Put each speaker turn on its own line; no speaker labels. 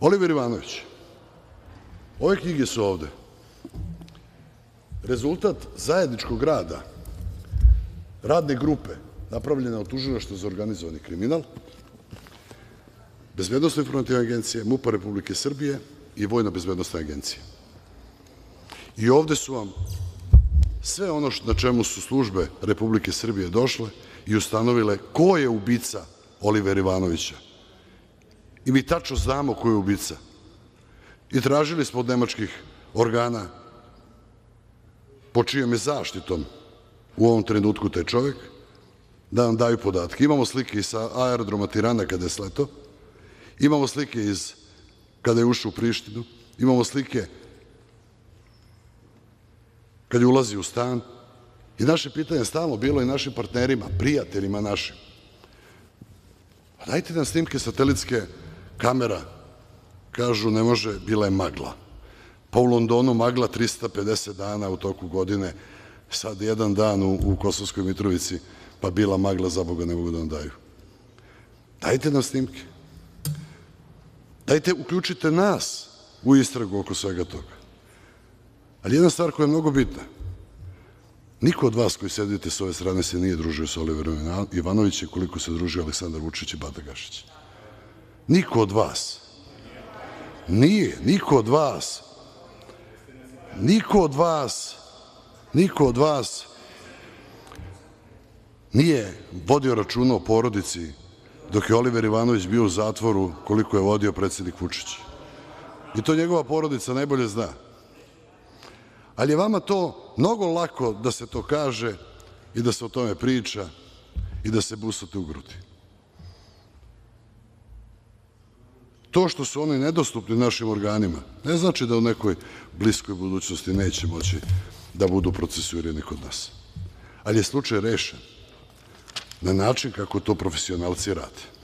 Oliver Ivanović, ove knjige su ovde, rezultat zajedničkog rada radne grupe napravljene od Tužilaštva za organizovani kriminal, Bezbednosno informativne agencije, MUP Republike Srbije i Vojno bezbednosne agencije. I ovde su vam sve ono na čemu su službe Republike Srbije došle i ustanovile ko je ubica Olivera Ivanovića. I mi tačno znamo ko je ubica. I tražili smo od nemačkih organa pod čijom je zaštitom u ovom trenutku taj čovek, da nam daju podatke. Imamo slike i sa aerodroma Tirana kada je sleto, imamo slike iz kada je ušao u Prištinu, imamo slike kad je ulazi u stan i naše pitanje je stalno bilo i našim partnerima, prijateljima našim. Pa dajte nam snimke satelitske kamera, kažu ne može, bila je magla. Pa u Londonu magla 350 dana u toku godine, sad jedan dan u, Kosovskoj Mitrovici, pa bila magla, za Boga ne mogu da vam daju. Dajte nam snimke. Dajte, uključite nas u istragu oko svega toga. Ali jedna stvar koja je mnogo bitna, niko od vas koji sedite s ove strane se nije družio sa Oliverom Ivanovićem koliko se družio Aleksandar Vučić i Bata Gašić. Niko od vas. Nije, niko od vas. Niko od vas, niko od vas nije vodio računa o porodici dok je Oliver Ivanović bio u zatvoru koliko je vodio predsednik Vučić. I to njegova porodica najbolje zna. Ali je vama to mnogo lako da se to kaže i da se o tome priča i da se busate u grudi. To što su oni nedostupni našim organima ne znači da u nekoj bliskoj budućnosti neće moći da budu procesuirani kod nas. Ali je slučaj rešen na način kako to profesionalci rade.